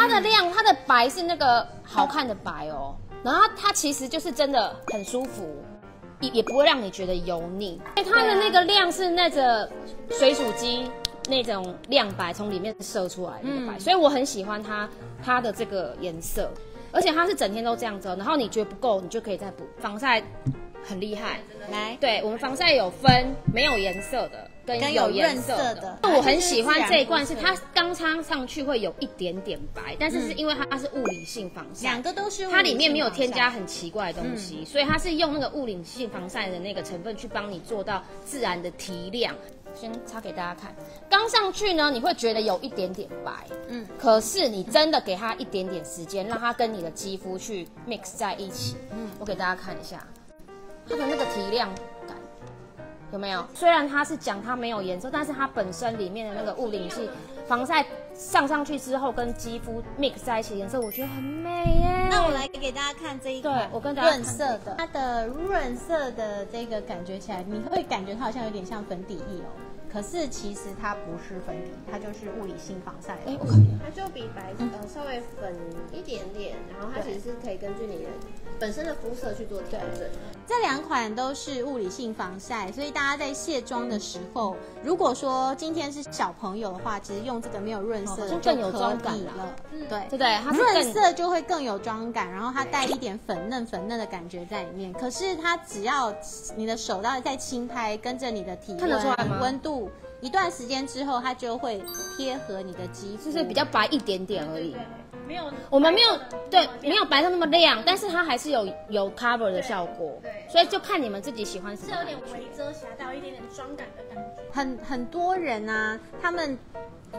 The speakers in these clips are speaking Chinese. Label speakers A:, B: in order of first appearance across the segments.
A: 它的亮，它的白是那个好看的白哦，然后它其实就是真的很舒服，也也不会让你觉得油腻。因为它的那个亮是那个水煮鸡那种亮白从里面射出来的那个白，所以我很喜欢它它的这个颜色，而且它是整天都这样遮，然后你觉得不够，你就可以再补。防晒。很厉害，
B: 来，
A: 对我们防晒有分没有颜色的跟
B: 跟有
A: 有颜
B: 润色
A: 色
B: 的
A: 的。我很喜欢这一罐，是
B: 它
A: 刚擦上去会有一点点白，但是是因为它是物理性防晒，
B: 两个都是
A: 它里面没有添加很奇怪的东西，所以它是用那个物理性防晒的那个成分去帮你做到自然的提亮。先擦给大家看，刚上去呢，你会觉得有一点点白，
B: 嗯
A: 嗯，可是你真的给它一点点时间，让它跟你的肌肤去 mix 在一起，嗯，我给大家看一下，它的那个提亮感有没有？虽然它是讲它没有颜色，但是它本身里面的那个物理系防晒上上去之后，跟肌肤 mix 在一起的颜色，我觉得很美耶。
B: 那我来给大家看这一款，
A: 对我跟大家
B: 润色的，它的润色的这个感觉起来，你会感觉它好像有点像粉底液哦。可是其实它不是粉底，它就是物理性防晒。
C: 它就比白呃稍微粉一点点，然后它其实是可以根据你的本身的肤色去做调整。
B: 这两款都是物理性防晒，所以大家在卸妆的时候，如果说今天是小朋友的话，其实用这个没有润色就
A: 更有妆感
B: 了。对
A: 对对？它
B: 润色就会更有妆感，然后它带一点粉嫩粉嫩的感觉在里面。可是它只要你的手到在轻拍，跟着你的体温温度，一段时间之后，它就会贴合你的肌肤，
A: 就是比较白一点点而已。
C: 没有，
A: 我们没有对没有白色那么亮，但是它还是有有 cover 的效果。
C: 对
A: 所以就看你们自己喜欢什么
C: 是有点。微遮瑕，带有一点点妆感的感觉。
B: 很很多人啊，他们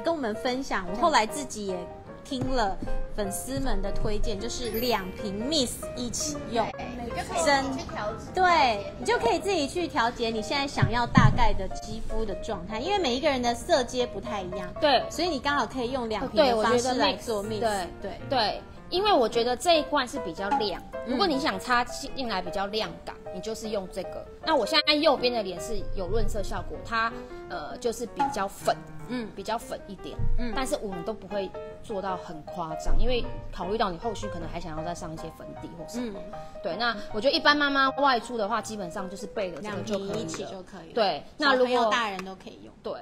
B: 跟我们分享，我后来自己也听了粉丝们的推荐，就是两瓶 Miss 一起用，
C: 你就可以
B: 真
C: 去调整。
B: 对你就可以自己去调节你现在想要大概的肌肤的状态，因为每一个人的色阶不太一样，
A: 对。
B: 所以你刚好可以用两瓶，的方式来做 mix，
A: 对
B: 对
A: 对，因为我觉得这一罐是比较亮。
B: 嗯
A: 如果你想擦进来比较亮感，你就是用这个。那我现在右边的脸是有润色效果，它呃就是比较粉，
B: 嗯
A: 比较粉一点，
B: 嗯
A: 但是我们都不会做到很夸张，因为考虑到你后续可能还想要再上一些粉底或什么。
B: 嗯，
A: 对，那我觉得一般妈妈外出的话，基本上就是备了这个就可以
B: 瓶一起就可以了。
A: 对，那如果
B: 大人都可以用。
A: 对